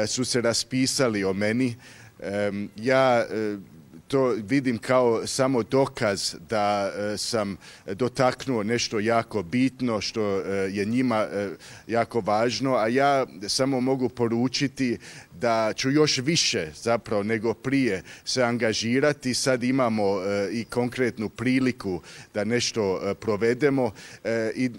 su se raspisali o meni. Ja to vidim kao samo dokaz da e, sam dotaknuo nešto jako bitno što e, je njima e, jako važno, a ja samo mogu poručiti da ću još više zapravo nego prije se angažirati. Sad imamo i konkretnu priliku da nešto provedemo i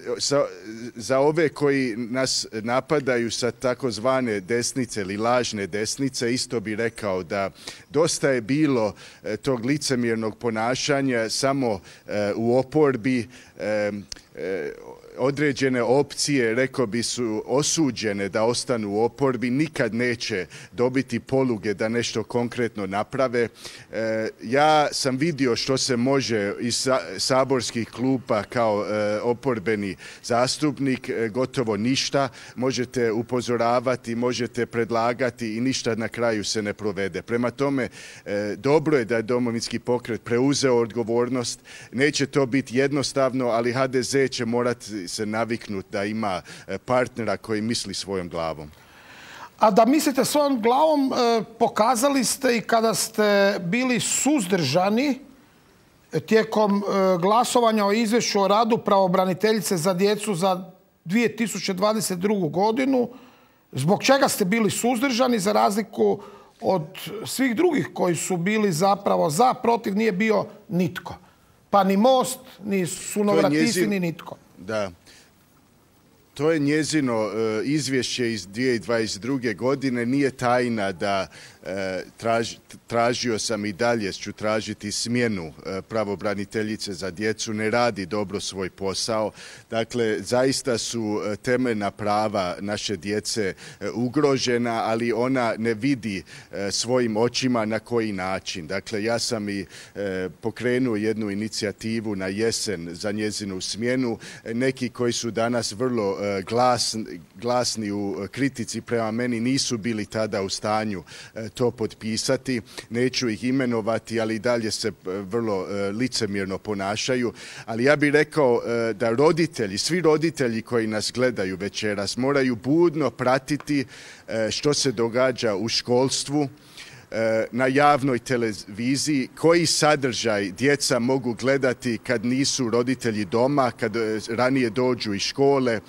za ove koji nas napadaju sa takozvane desnice ili lažne desnice isto bi rekao da dosta je bilo E, tog licemjernog ponašanja samo e, u oporbi e, određene opcije, rekao bi su osuđene da ostanu u oporbi, nikad neće dobiti poluge da nešto konkretno naprave. E, ja sam vidio što se može iz saborskih klupa kao e, oporbeni zastupnik, e, gotovo ništa. Možete upozoravati, možete predlagati i ništa na kraju se ne provede. Prema tome, dobro je da je domovinski pokret preuzeo odgovornost. Neće to biti jednostavno, ali HDZ će morati se naviknut da ima e, partnera koji misli svojom glavom. A da mislite svojom glavom e, pokazali ste i kada ste bili suzdržani e, tijekom glasovanja o izvješću o radu pravobraniteljice za djecu za 2022. godinu. Zbog čega ste bili suzdržani za razliku od svih drugih koji su bili zapravo za, protiv nije bio nitko. Pa ni Most, ni Sunovratisti, ni nitko. Da. To je njezino e, izvješće iz 2022. godine. Nije tajna da E, tražio sam i dalje ću tražiti smjenu e, pravobraniteljice za djecu, ne radi dobro svoj posao. Dakle, zaista su e, temeljna prava naše djece ugrožena, ali ona ne vidi svojim očima na koji način. Dakle, ja sam i pokrenuo jednu inicijativu na jesen za njezinu smjenu. Neki koji su danas vrlo glasni u kritici prema meni nisu bili tada u stanju to potpisati. Neću ih imenovati, ali i dalje se e, vrlo e, licemjerno ponašaju. Ali ja bih rekao e, da roditelji, svi roditelji koji nas gledaju večeras moraju budno pratiti što se događa u školstvu, na javnoj televiziji koji sadržaj djeca mogu gledati kad nisu roditelji doma, kad ranije dođu iz škole,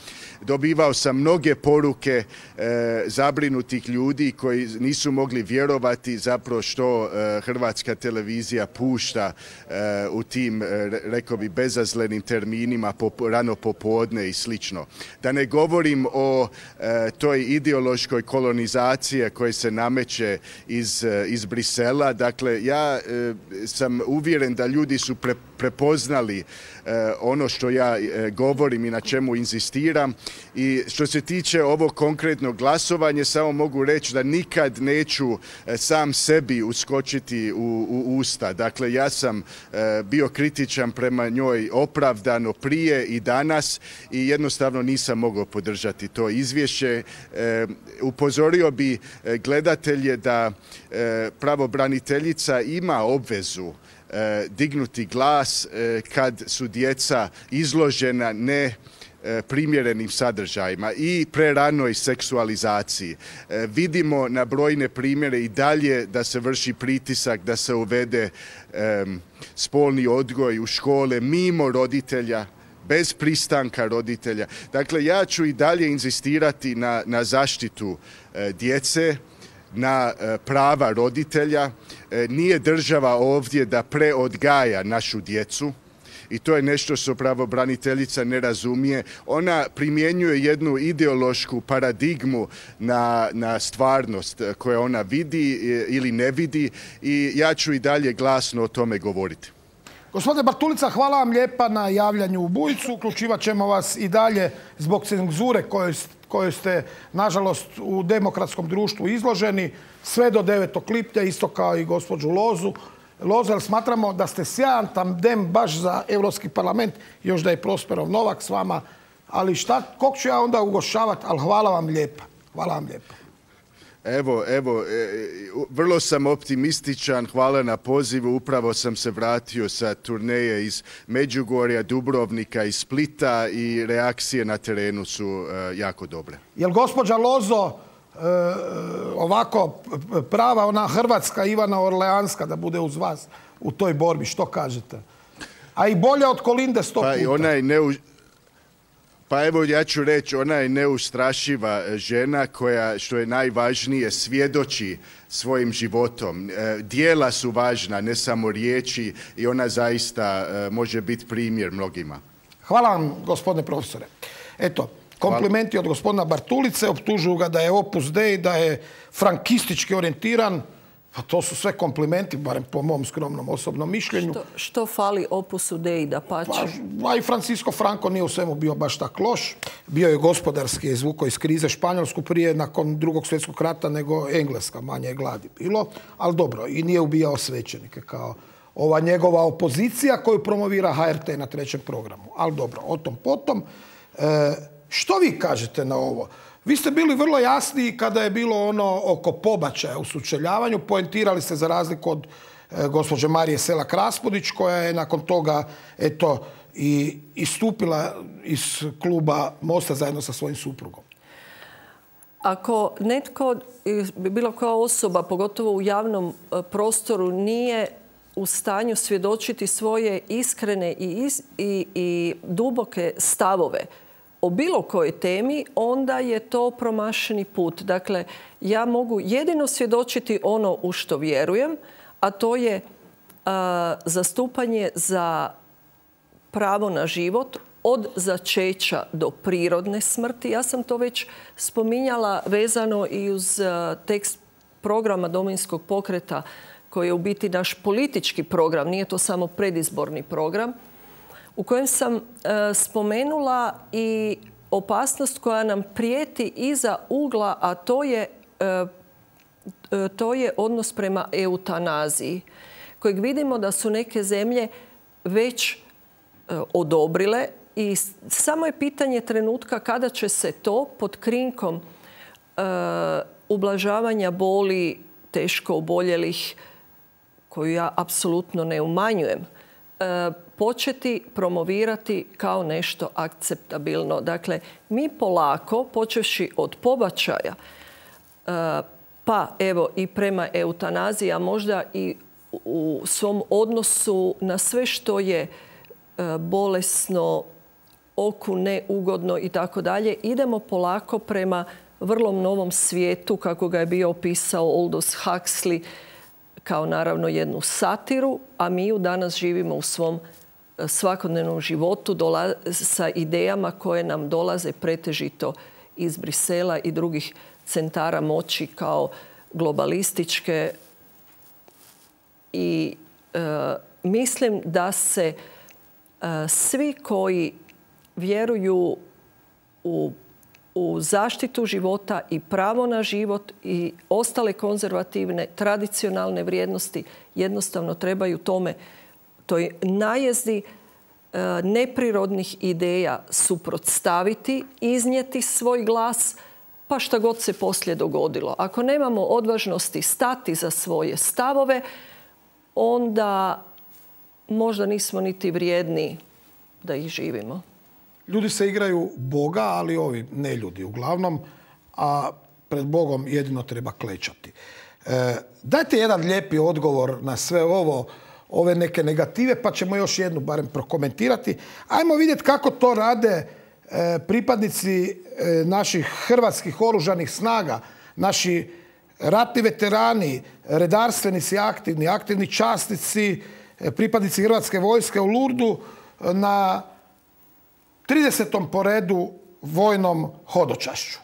dobivao sam mnoge poruke e, zabrinutih ljudi koji nisu mogli vjerovati zapravo što e, hrvatska televizija pušta e, u tim, rekao bi, bezazlenim terminima rano popodne i slično. Da ne govorim o toj ideološkoj kolonizaciji koja se nameće iz, iz Brisela. Dakle, ja sam uvjeren da ljudi su prepoznali E, ono što ja e, govorim i na čemu inzistiram. I što se tiče ovog konkretnog glasovanja, samo mogu reći da nikad neću e, sam sebi uskočiti u, u usta. Dakle, ja sam bio kritičan prema njoj opravdano prije i danas i jednostavno nisam mogao podržati to izvješće. Upozorio bi gledatelje da pravobraniteljica ima obvezu dignuti glas e, kad su djeca izložena ne e, primjerenim sadržajima i preranoj seksualizaciji. Vidimo na brojne primjere i dalje da se vrši pritisak da se uvede spolni odgoj u škole mimo roditelja, bez pristanka roditelja. Dakle, ja ću i dalje inzistirati na, na zaštitu djece, na e, prava roditelja. E, nije država ovdje da preodgaja našu djecu i to je nešto što pravobraniteljica ne razumije. Ona primjenjuje jednu ideološku paradigmu na, na stvarnost koju ona vidi e, ili ne vidi i ja ću i dalje glasno o tome govoriti. Gospodine Bartulica, hvala vam lijepa na javljanju u Bujicu. Uključivat ćemo vas i dalje zbog cenzure kojoj, ste, nažalost, u demokratskom društvu izloženi sve do 9. lipnja, isto kao i gospođu Lozu. Lozu, jer smatramo da ste sjajan tandem baš za Europski parlament, još da je Prosperov Novak s vama. Ali šta, kog ću ja onda ugošavati, ali hvala vam lijepa. Hvala vam lijepa. Evo, evo, e, vrlo sam optimističan, hvala na pozivu, upravo sam se vratio sa turneje iz Međugorja, Dubrovnika i Splita i reakcije na terenu su e, jako dobre. Jel gospođa Lozo e, ovako prava ona Hrvatska Ivana Orleanska da bude uz vas u toj borbi, što kažete? A i bolja od Kolinde sto pa puta. ona je pa evo ja ću reći, ona je neustrašiva e, žena koja, što je najvažnije, svjedoči svojim životom. E, dijela su važna, ne samo riječi i ona zaista e, može biti primjer mnogima. Hvala vam, gospodine profesore. Eto, komplimenti od gospodina Bartulice, optužuju ga da je opus dei, da je frankistički orijentiran, pa to su sve komplimenti, barem po mom skromnom osobnom mišljenju. Što, fali opusu Dei da pače? Pa, pa, i Francisco Franco nije u svemu bio baš tak loš. Bio je gospodarski izvuko iz krize Španjolsku prije nakon drugog svjetskog rata nego Engleska, manje je gladi bilo. Ali dobro, i nije ubijao svećenike kao ova njegova opozicija koju promovira HRT na trećem programu. Ali dobro, o tom potom. E, što vi kažete na ovo? Vi ste bili vrlo jasni kada je bilo ono oko pobačaja u sučeljavanju. Poentirali ste za razliku od e, gospođe Marije Selak Raspudić koja je nakon toga eto i istupila iz kluba Mosta zajedno sa svojim suprugom. Ako netko, bilo koja osoba, pogotovo u javnom e, prostoru, nije u stanju svjedočiti svoje iskrene i, i, i duboke stavove o bilo kojoj temi, onda je to promašeni put. Dakle, ja mogu jedino svjedočiti ono u što vjerujem, a to je zastupanje za pravo na život od začeća do prirodne smrti. Ja sam to već spominjala vezano i uz tekst programa Domovinskog pokreta koji je u biti naš politički program, nije to samo predizborni program u kojem sam e, spomenula i opasnost koja nam prijeti iza ugla, a to je, e, e, to je odnos prema eutanaziji, kojeg vidimo da su neke zemlje već odobrile. I samo je pitanje trenutka kada će se to pod krinkom ublažavanja boli teško oboljelih, koju ja apsolutno ne umanjujem, početi promovirati kao nešto akceptabilno. Dakle, mi polako, počevši od pobačaja, e, pa evo i prema eutanaziji, a možda i u svom odnosu na sve što je e, bolesno, oku neugodno i tako dalje, idemo polako prema vrlo novom svijetu, kako ga je bio opisao Aldous Huxley, kao naravno jednu satiru, a mi ju danas živimo u svom svakodnevnom životu sa idejama koje nam dolaze pretežito iz Brisela i drugih centara moći kao globalističke. I e, mislim da se e, svi koji vjeruju u, u zaštitu života i pravo na život i ostale konzervativne tradicionalne vrijednosti jednostavno trebaju tome toj najezdi e, neprirodnih ideja suprotstaviti, iznijeti svoj glas, pa šta god se poslije dogodilo. Ako nemamo odvažnosti stati za svoje stavove, onda možda nismo niti vrijedni da ih živimo. Ljudi se igraju Boga, ali ovi ne ljudi uglavnom, a pred Bogom jedino treba klečati. E, dajte jedan lijepi odgovor na sve ovo ove neke negative, pa ćemo još jednu barem prokomentirati. Ajmo vidjeti kako to rade e, pripadnici e, naših hrvatskih oružanih snaga, naši ratni veterani, redarstvenici aktivni, aktivni častnici, e, pripadnici Hrvatske vojske u Lurdu na 30. poredu vojnom hodočašću.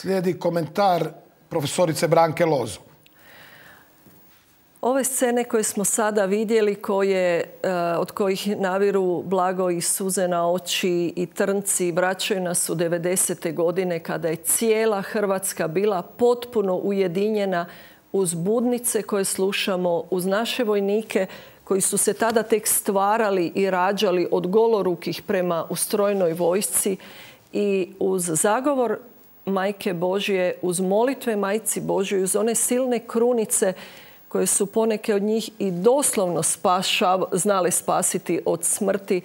Slijedi komentar profesorice Branke Lozu. Ove scene koje smo sada vidjeli, koje, e, od kojih naviru blago i suze na oči i trnci, vraćaju nas u 90. godine kada je cijela Hrvatska bila potpuno ujedinjena uz budnice koje slušamo, uz naše vojnike koji su se tada tek stvarali i rađali od golorukih prema ustrojnoj vojsci i uz zagovor Majke Božje, uz molitve Majci Božje, uz one silne krunice koje su poneke od njih i doslovno spašav, znali spasiti od smrti,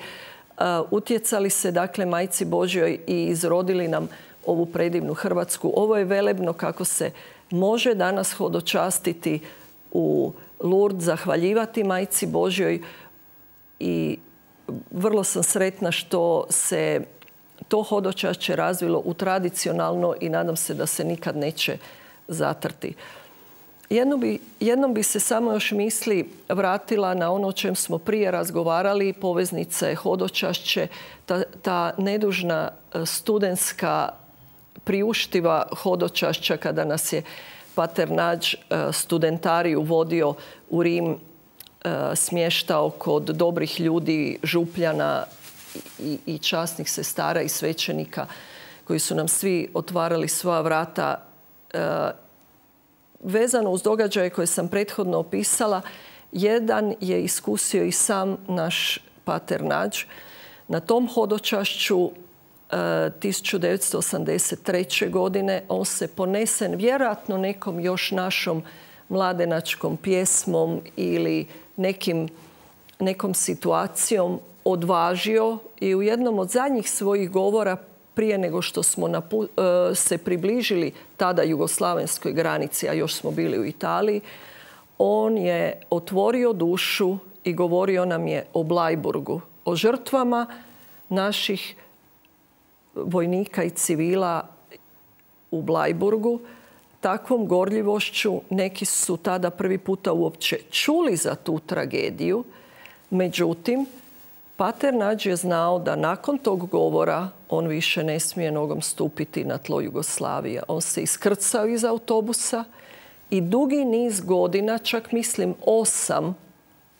uh, utjecali se dakle Majci Božjoj i izrodili nam ovu predivnu Hrvatsku. Ovo je velebno kako se može danas hodočastiti u Lurd, zahvaljivati Majci Božjoj i vrlo sam sretna što se to hodočašće razvilo u tradicionalno i nadam se da se nikad neće zatrti. Jednom bi, jednom bi se samo još misli vratila na ono o čem smo prije razgovarali, poveznice hodočašće, ta, ta nedužna e, studentska priuštiva hodočašća kada nas je Pater Nađ e, studentariju vodio u Rim, e, smještao kod dobrih ljudi, župljana i, i časnih sestara i svećenika koji su nam svi otvarali svoja vrata vezano uz događaje koje sam prethodno opisala, jedan je iskusio i sam naš pater Nađ. Na tom hodočašću 1983. E, godine on se ponesen vjerojatno nekom još našom mladenačkom pjesmom ili nekim, nekom situacijom odvažio i u jednom od zadnjih svojih govora prije nego što smo e, se približili tada jugoslavenskoj granici, a još smo bili u Italiji, on je otvorio dušu i govorio nam je o Blajburgu, o žrtvama naših vojnika i civila u Blajburgu. Takvom gorljivošću neki su tada prvi puta uopće čuli za tu tragediju. Međutim, Pater Nađ je znao da nakon tog govora on više ne smije nogom stupiti na tlo Jugoslavije. On se iskrcao iz autobusa i dugi niz godina, čak mislim osam,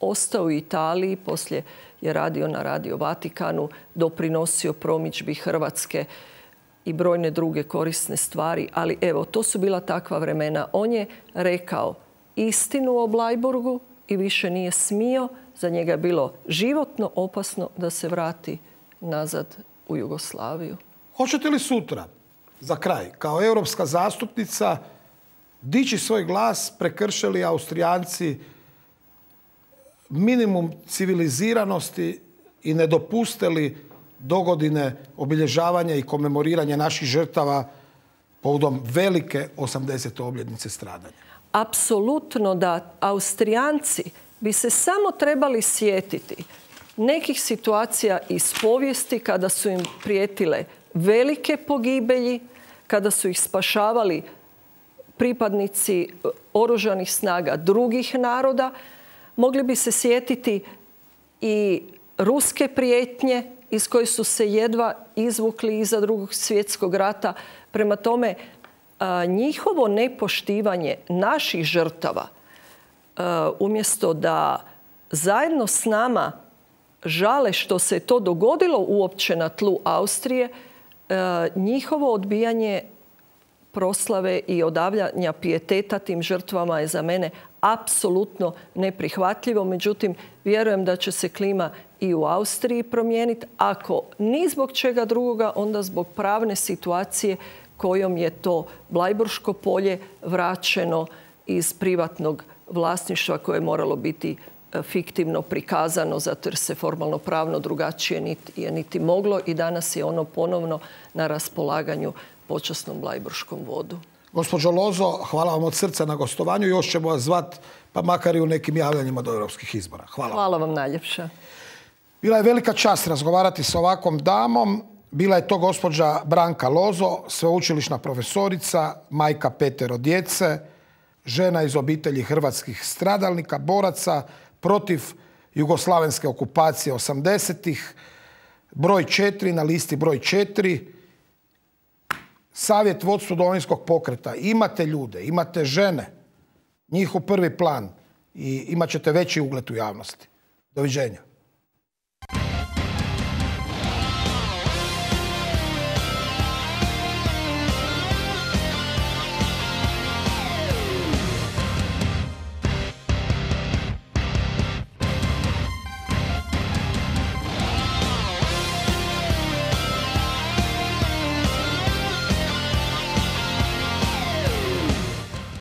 ostao u Italiji. Poslije je radio na Radio Vatikanu, doprinosio promičbi Hrvatske i brojne druge korisne stvari. Ali evo, to su bila takva vremena. On je rekao istinu o Blajburgu i više nije smio za njega je bilo životno opasno da se vrati nazad u Jugoslaviju. Hoćete li sutra, za kraj, kao europska zastupnica, dići svoj glas prekršili Austrijanci minimum civiliziranosti i ne dopustili dogodine obilježavanja i komemoriranja naših žrtava povodom velike 80. obljednice stradanja? Apsolutno da Austrijanci bi se samo trebali sjetiti nekih situacija iz povijesti kada su im prijetile velike pogibelji, kada su ih spašavali pripadnici oružanih snaga drugih naroda. Mogli bi se sjetiti i ruske prijetnje iz koje su se jedva izvukli iza drugog svjetskog rata. Prema tome, njihovo nepoštivanje naših žrtava umjesto da zajedno s nama žale što se to dogodilo uopće na tlu Austrije, uh, njihovo odbijanje proslave i odavljanja pijeteta tim žrtvama je za mene apsolutno neprihvatljivo. Međutim, vjerujem da će se klima i u Austriji promijeniti. Ako ni zbog čega drugoga, onda zbog pravne situacije kojom je to Blajburško polje vraćeno iz privatnog vlasništva koje je moralo biti e, fiktivno prikazano zato jer se formalno pravno drugačije niti, je niti moglo i danas je ono ponovno na raspolaganju počasnom Blajburškom vodu. Gospođo Lozo, hvala vam od srca na gostovanju. Još ćemo vas zvat, pa makar i u nekim javljanjima do europskih izbora. Hvala. Hvala vam najljepša. Bila je velika čast razgovarati s ovakvom damom. Bila je to gospođa Branka Lozo, sveučilišna profesorica, majka petero djece, žena iz obitelji hrvatskih stradalnika, boraca protiv jugoslavenske okupacije 80-ih, broj četiri na listi broj četiri. savjet vodstvu Domovinskog pokreta. Imate ljude, imate žene, njihov prvi plan i imat ćete veći ugled u javnosti. Doviđenja.